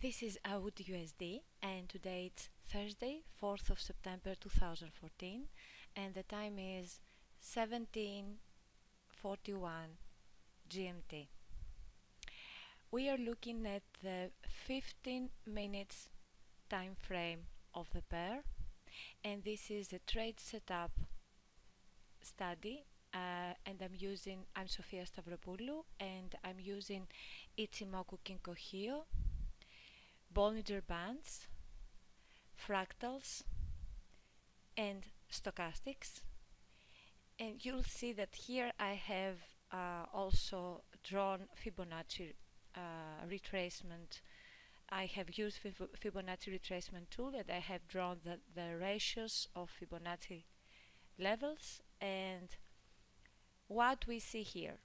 This is AUD USD and today it's Thursday, 4th of September 2014 and the time is 1741 GMT. We are looking at the 15 minutes time frame of the pair and this is a trade setup study uh, and I'm using, I'm Sofia Stavropoulou and I'm using Ichimoku Kinko Hyo Bollinger Bands, fractals, and stochastics. And you'll see that here I have uh, also drawn Fibonacci uh, retracement. I have used Fibonacci retracement tool and I have drawn the, the ratios of Fibonacci levels and what we see here.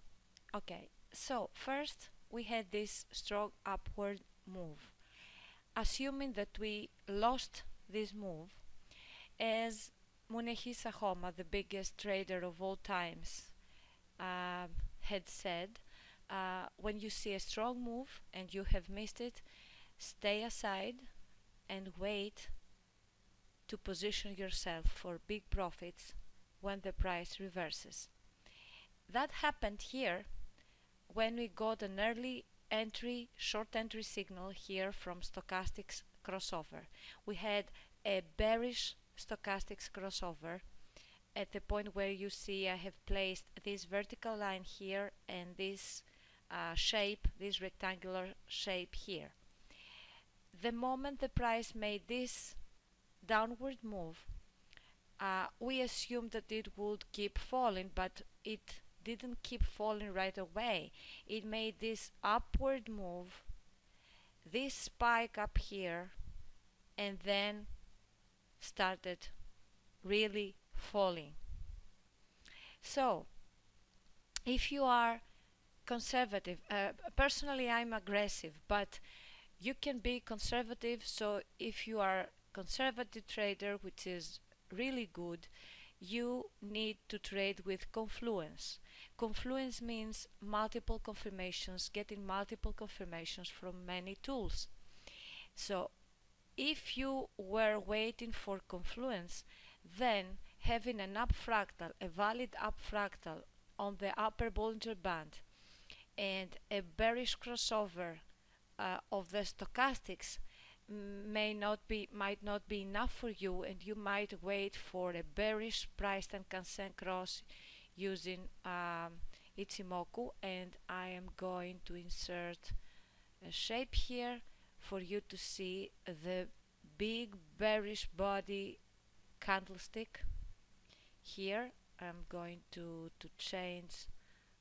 Okay, so first we had this strong upward move assuming that we lost this move, as Munehisa Homma, the biggest trader of all times, uh, had said, uh, when you see a strong move and you have missed it, stay aside and wait to position yourself for big profits when the price reverses. That happened here when we got an early entry, short entry signal here from stochastics crossover. We had a bearish stochastics crossover at the point where you see I have placed this vertical line here and this uh, shape, this rectangular shape here. The moment the price made this downward move, uh, we assumed that it would keep falling, but it didn't keep falling right away. It made this upward move, this spike up here, and then started really falling. So, if you are conservative, uh, personally I'm aggressive, but you can be conservative. So, if you are conservative trader, which is really good, you need to trade with confluence. Confluence means multiple confirmations, getting multiple confirmations from many tools. So if you were waiting for confluence, then having an up fractal, a valid up fractal on the upper Bollinger Band and a bearish crossover uh, of the stochastics may not be might not be enough for you and you might wait for a bearish price Tenkan-Sen cross using um, Ichimoku and I am going to insert a shape here for you to see the big bearish body candlestick. Here I'm going to to change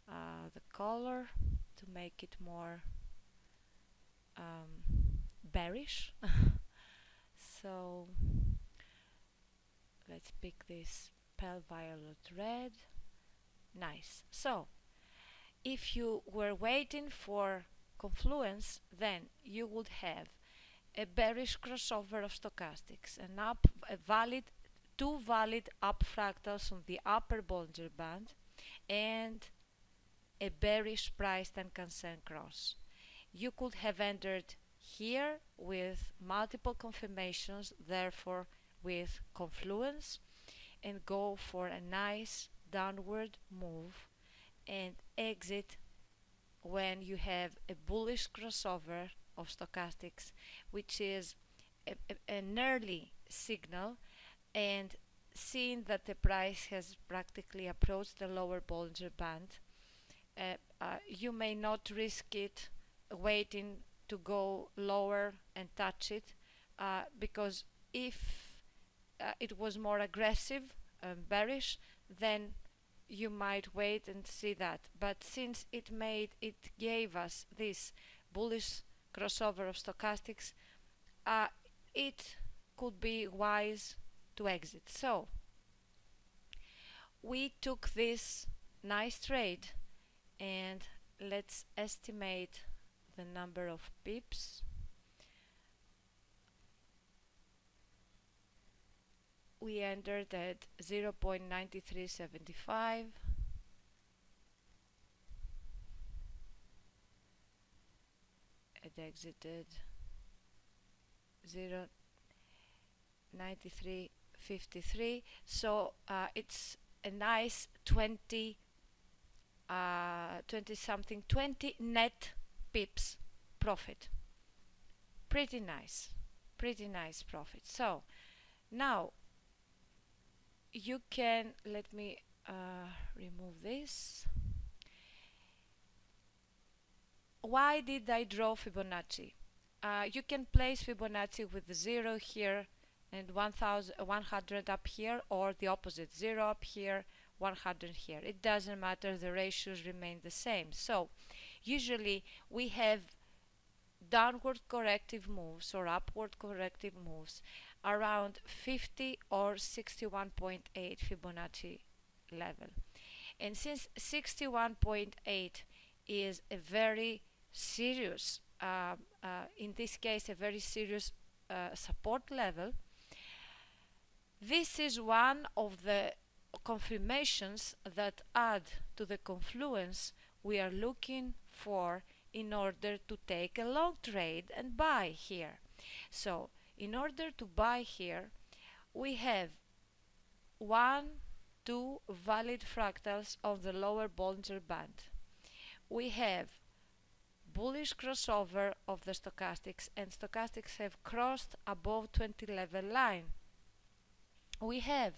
uh, the color to make it more um, bearish. So let's pick this pale violet red nice. So if you were waiting for confluence then you would have a bearish crossover of stochastics an up a valid two valid up fractals on the upper Bollinger Band and a bearish price Tenkan-Sen cross. You could have entered here with multiple confirmations, therefore with confluence, and go for a nice downward move and exit when you have a bullish crossover of stochastics, which is a, a, an early signal and seeing that the price has practically approached the lower Bollinger Band, uh, uh, you may not risk it waiting to go lower and touch it uh, because if uh, it was more aggressive and bearish then you might wait and see that. But since it made it gave us this bullish crossover of stochastics uh, it could be wise to exit. So we took this nice trade and let's estimate the number of pips we entered at 0.9375 it exited 0 93 53 so uh, it's a nice 20 uh, 20 something 20 net pips profit. Pretty nice pretty nice profit. So now you can let me uh, remove this. Why did I draw Fibonacci? Uh, you can place Fibonacci with 0 here and 100 up here or the opposite 0 up here 100 here. It doesn't matter the ratios remain the same. So usually we have downward corrective moves or upward corrective moves around 50 or 61.8 Fibonacci level and since 61.8 is a very serious uh, uh, in this case a very serious uh, support level this is one of the confirmations that add to the confluence we are looking for in order to take a long trade and buy here. So in order to buy here we have one, two valid fractals on the lower Bollinger Band. We have bullish crossover of the stochastics and stochastics have crossed above 20 level line we have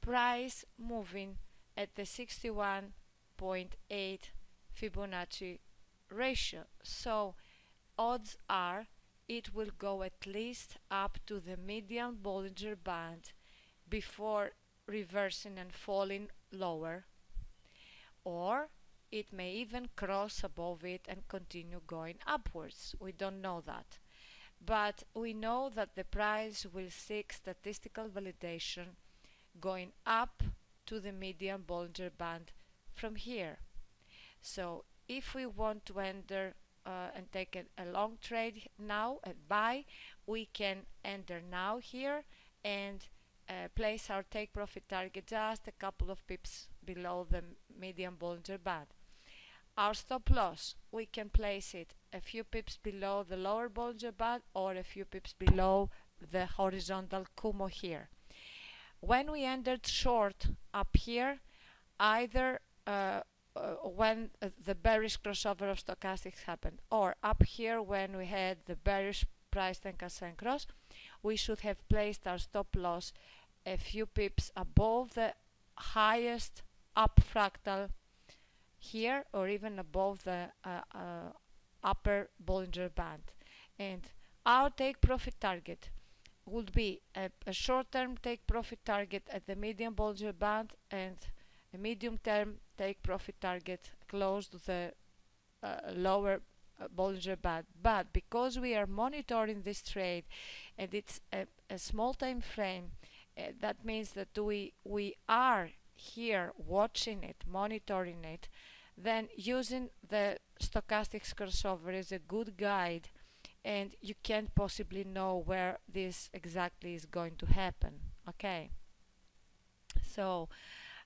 price moving at the 61.8 Fibonacci ratio so odds are it will go at least up to the median Bollinger Band before reversing and falling lower or it may even cross above it and continue going upwards we don't know that but we know that the price will seek statistical validation going up to the median Bollinger Band from here. So if we want to enter uh, and take a, a, long trade now and buy, we can enter now here and uh, place our take profit target just a couple of pips below the median Bollinger Band. Our stop loss, we can place it a few pips below the lower Bollinger Band or a few pips below the horizontal Kumo here. When we entered short up here, either uh, uh, when uh, the bearish crossover of stochastics happened or up here when we had the bearish price Tenkan-Sen cross, we should have placed our stop loss a few pips above the highest up fractal here or even above the uh, uh, upper Bollinger Band. And our take profit target would be a, a short-term take profit target at the medium Bollinger Band and a medium-term take profit target close to the uh, lower uh, Bollinger Band. But because we are monitoring this trade and it's a, a small time frame, uh, that means that we we are here watching it, monitoring it, then using the stochastics crossover is a good guide and you can't possibly know where this exactly is going to happen. Okay. So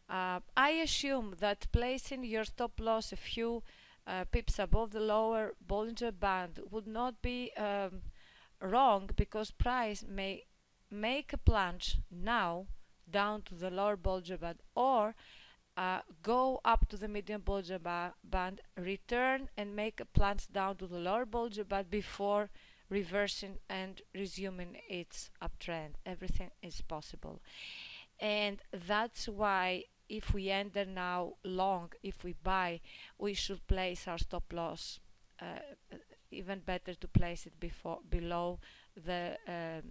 uh, I assume that placing your stop loss a few uh, pips above the lower Bollinger Band would not be um, wrong because price may make a plunge now down to the lower Bollinger Band or uh, go up to the medium Bollinger ba Band, return and make a plunge down to the lower Bollinger Band before reversing and resuming its uptrend. Everything is possible. And that's why if we enter now long, if we buy, we should place our stop loss. Uh, even better to place it before below the um,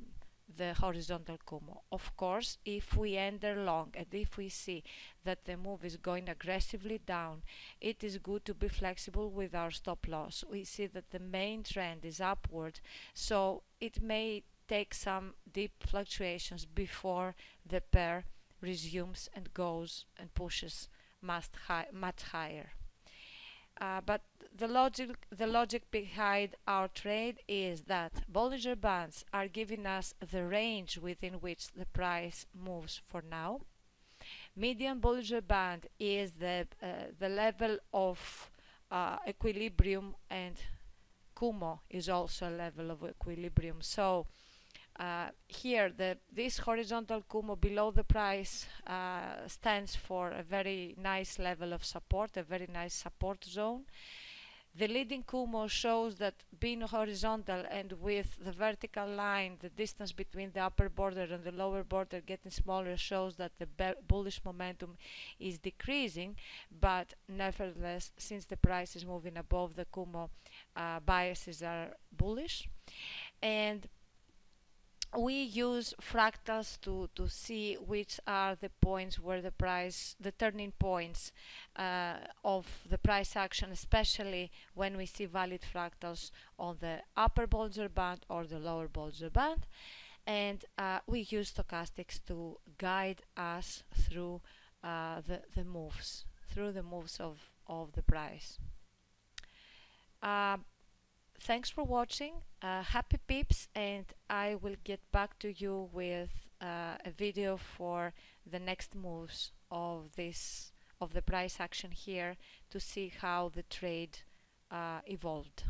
the horizontal Kumo. Of course, if we enter long and if we see that the move is going aggressively down, it is good to be flexible with our stop loss. We see that the main trend is upward, so it may take some deep fluctuations before the pair resumes and goes and pushes much, high, much higher. Uh, but the logic, the logic behind our trade is that Bollinger Bands are giving us the range within which the price moves for now. Median Bollinger Band is the, uh, the level of uh, equilibrium and Kumo is also a level of equilibrium. So uh, here the this horizontal Kumo below the price uh, stands for a very nice level of support, a very nice support zone. The leading Kumo shows that being horizontal and with the vertical line, the distance between the upper border and the lower border getting smaller shows that the bullish momentum is decreasing, but nevertheless, since the price is moving above the Kumo, uh, biases are bullish. And we use fractals to, to see which are the points where the price, the turning points uh, of the price action, especially when we see valid fractals on the upper Bollinger Band or the lower Bollinger Band. And uh, we use stochastics to guide us through uh, the, the moves, through the moves of, of the price. Thanks for watching. Uh, happy peeps and I will get back to you with uh, a video for the next moves of this of the price action here to see how the trade uh, evolved